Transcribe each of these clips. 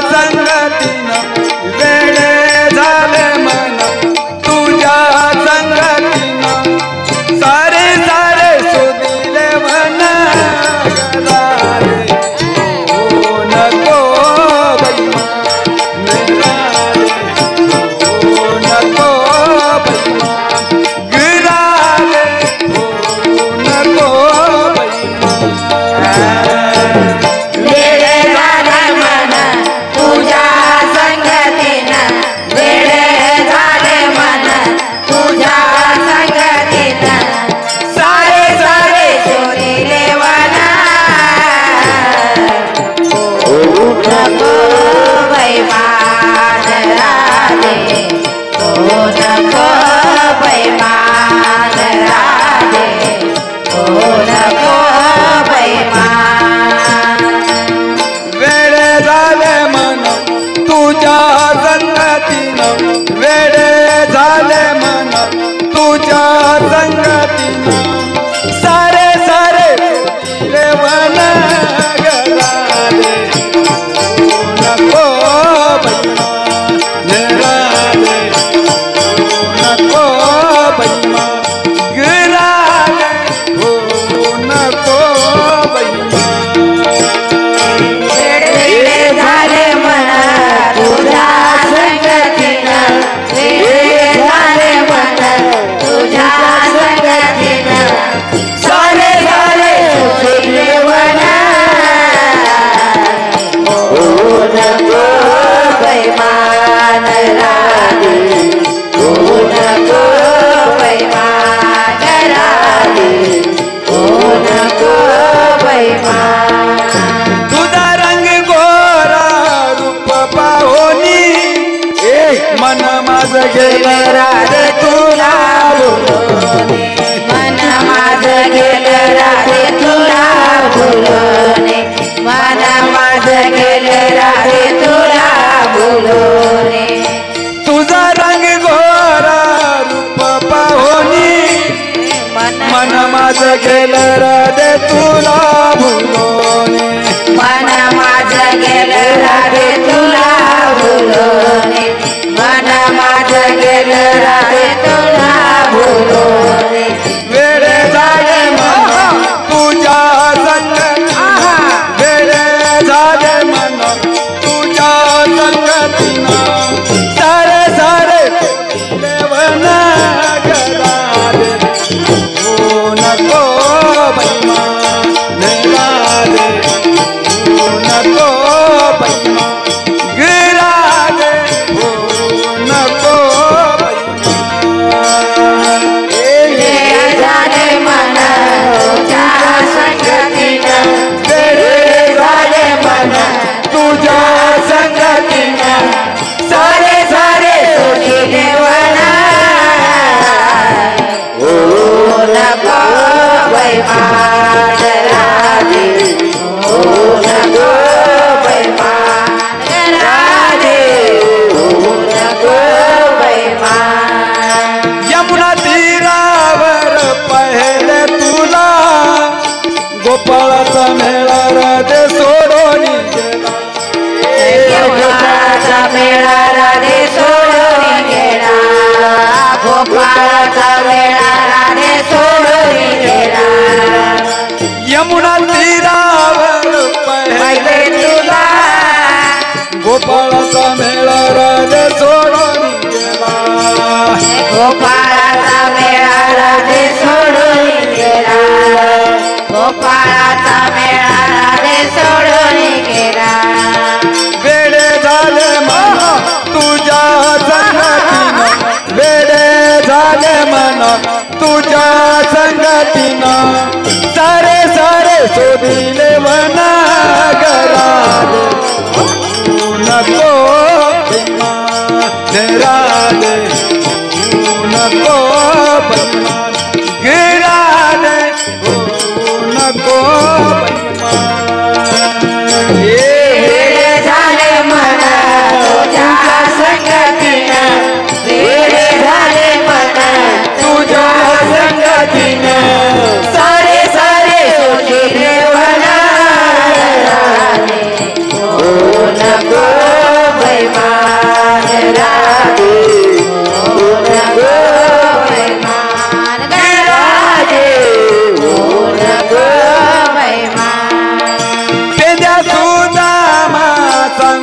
जन तुझ्या संगती जुल राध तुला बोलवणे मन माझ गेल राधे तुला बोलवणे मन माझ गेल राधे तुला बोलवणे तुझा रंग गोरा रूप पाहुनी मन माझ गेल राधे तुला बोलवणे मन Guarda संगति संगतिना सारे सारे सोदिले बना करा दे नको तेरा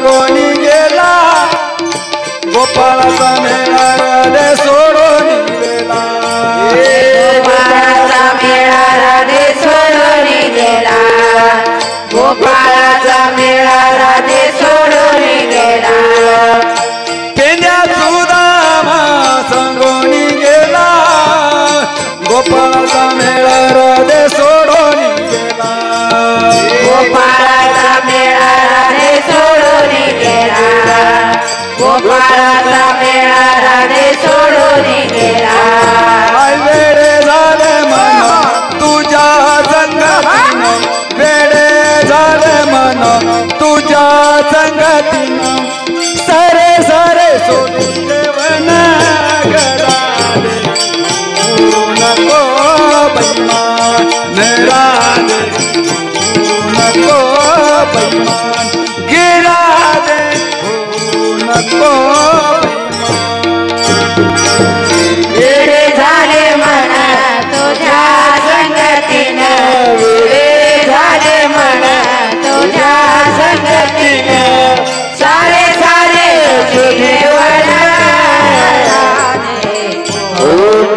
रंगोन गेला गोपाळाचा मेळा सोडून गेला गोपाळाचा मेळा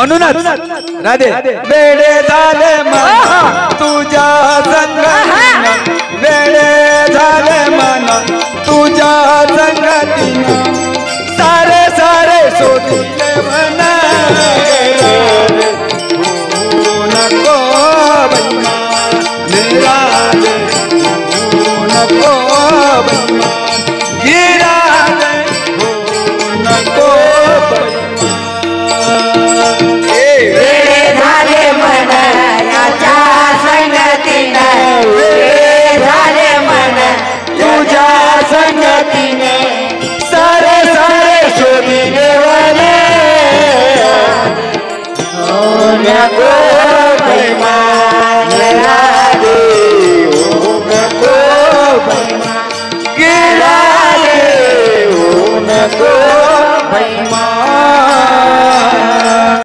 म्हणूनच राधे वेळे झाले म्हणा तुझ्या संगतीनं वेळे झाले म्हणा तुझ्या संगतीनं सारे सारे सोडले म्हणा नको बन्ना निराज